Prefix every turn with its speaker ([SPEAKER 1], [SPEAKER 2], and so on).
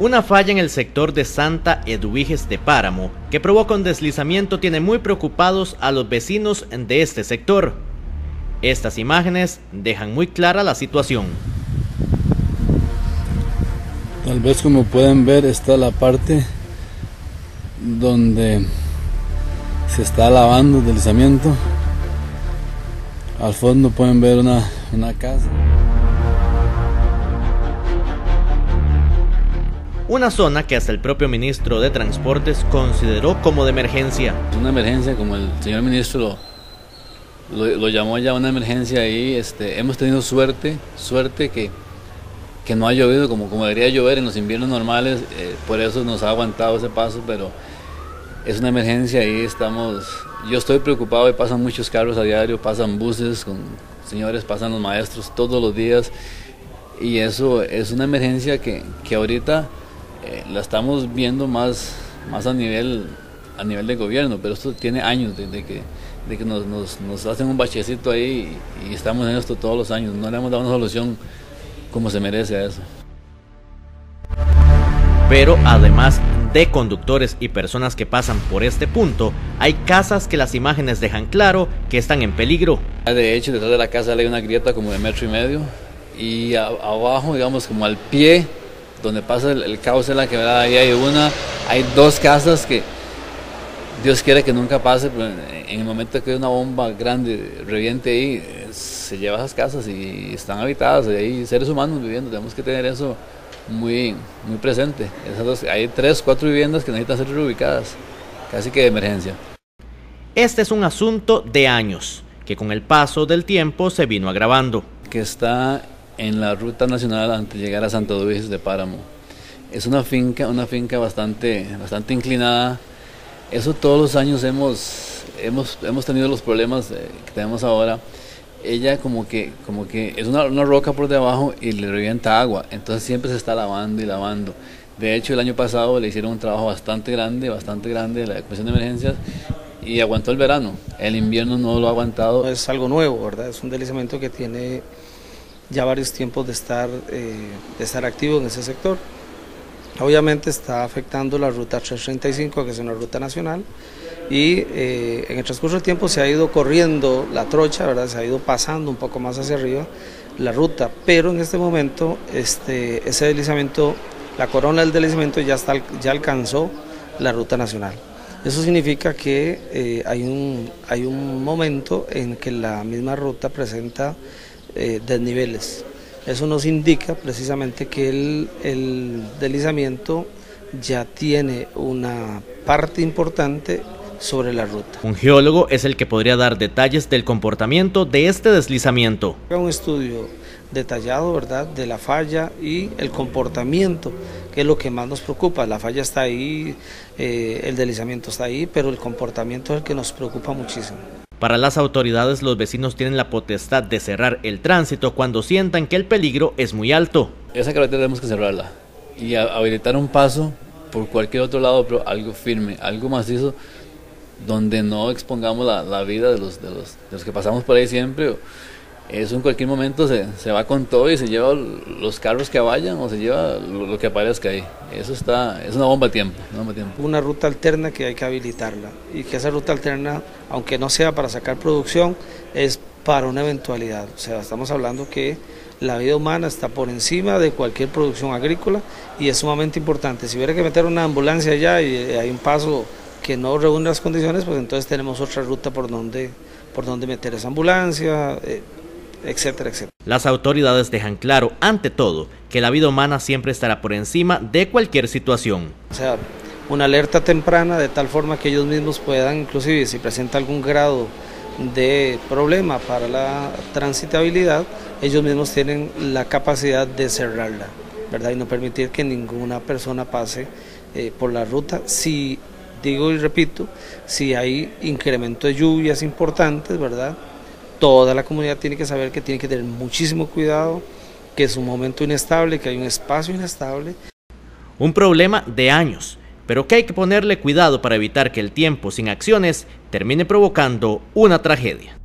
[SPEAKER 1] Una falla en el sector de Santa Eduviges de Páramo que provoca un deslizamiento tiene muy preocupados a los vecinos de este sector. Estas imágenes dejan muy clara la situación.
[SPEAKER 2] Tal vez como pueden ver está la parte donde se está lavando el deslizamiento. Al fondo pueden ver una, una casa.
[SPEAKER 1] Una zona que hasta el propio ministro de Transportes consideró como de emergencia.
[SPEAKER 2] Una emergencia, como el señor ministro lo, llamó ya una emergencia ahí. Este, hemos tenido suerte, suerte que, que no ha llovido como, como debería llover en los inviernos normales, eh, por eso nos ha aguantado ese paso, pero es una emergencia y estamos, yo estoy preocupado y pasan muchos carros a diario, pasan buses con señores, pasan los maestros todos los días y eso es una emergencia que, que ahorita eh, la estamos viendo más, más a, nivel, a nivel de gobierno, pero esto tiene años de, que, de que nos, nos, nos, hacen un bachecito ahí y, y estamos en esto todos los años, no le hemos dado una solución como se merece a eso.
[SPEAKER 1] Pero además de conductores y personas que pasan por este punto, hay casas que las imágenes dejan claro que están en peligro.
[SPEAKER 2] De hecho, detrás de la casa hay una grieta como de metro y medio y a, abajo, digamos, como al pie, donde pasa el, el caos en la quebrada, ahí hay una, hay dos casas que Dios quiere que nunca pase, pero en el momento que una bomba grande reviente ahí, se lleva esas casas y están habitadas, y hay seres humanos viviendo, tenemos que tener eso muy, muy presente. Esas hay tres, cuatro viviendas que necesitan ser reubicadas, casi que de emergencia.
[SPEAKER 1] Este es un asunto de años, que con el paso del tiempo se vino agravando.
[SPEAKER 2] Que está en la ruta nacional antes de llegar a Santo Domingo de Páramo. Es una finca, una finca bastante, bastante inclinada. Eso todos los años hemos, hemos, hemos tenido los problemas eh, que tenemos ahora ella como que, como que es una, una, roca por debajo y le revienta agua, entonces siempre se está lavando y lavando. De hecho, el año pasado le hicieron un trabajo bastante grande, bastante grande de la Comisión de Emergencias y aguantó el verano. El invierno no lo ha aguantado.
[SPEAKER 3] Es algo nuevo, ¿verdad? Es un deslizamiento que tiene ya varios tiempos de estar, eh, de estar activo en ese sector. Obviamente está afectando la ruta 335, que es una ruta nacional, y eh, en el transcurso del tiempo se ha ido corriendo la trocha, ¿verdad? se ha ido pasando un poco más hacia arriba la ruta, pero en este momento este, ese deslizamiento, la corona del deslizamiento ya, está, ya alcanzó la ruta nacional. Eso significa que eh, hay, un, hay un momento en que la misma ruta presenta eh, desniveles. Eso nos indica precisamente que el, el deslizamiento ya tiene una parte importante sobre la ruta.
[SPEAKER 1] Un geólogo es el que podría dar detalles del comportamiento de este deslizamiento.
[SPEAKER 3] Un estudio detallado, ¿verdad?, de la falla y el comportamiento, que es lo que más nos preocupa. La falla está ahí, eh, el deslizamiento está ahí, pero el comportamiento es el que nos preocupa muchísimo.
[SPEAKER 1] Para las autoridades, los vecinos tienen la potestad de cerrar el tránsito cuando sientan que el peligro es muy alto.
[SPEAKER 2] Esa carretera tenemos que cerrarla y habilitar un paso por cualquier otro lado, pero algo firme, algo macizo, donde no expongamos la, vida de los, de, los, de los que pasamos por ahí siempre. Eso en cualquier momento se, se, va con todo y se lleva los carros que vayan o se lleva lo, que aparezca ahí. Eso está, es una bomba de tiempo,
[SPEAKER 3] una ruta alterna que hay que habilitarla y que esa ruta alterna, aunque no sea para sacar producción, es para una eventualidad. O sea, estamos hablando que la vida humana está por encima de cualquier producción agrícola y es sumamente importante. Si hubiera que meter una ambulancia allá y hay un paso que no reúne las condiciones, pues entonces tenemos otra ruta por donde, por donde meter esa ambulancia, eh, etcétera, etcétera.
[SPEAKER 1] Las autoridades dejan claro, ante todo, que la vida humana siempre estará por encima de cualquier situación.
[SPEAKER 3] O sea, una alerta temprana de tal forma que ellos mismos puedan, inclusive si presenta algún grado de problema para la transitabilidad, ellos mismos tienen la capacidad de cerrarla, ¿verdad? Y no permitir que ninguna persona pase eh, por la ruta si digo y repito, si hay incremento de lluvias importantes, ¿verdad? Toda la comunidad tiene que saber que tiene que tener muchísimo cuidado, que es un momento inestable, que hay un espacio inestable.
[SPEAKER 1] Un problema de años, pero que hay que ponerle cuidado para evitar que el tiempo sin acciones termine provocando una tragedia.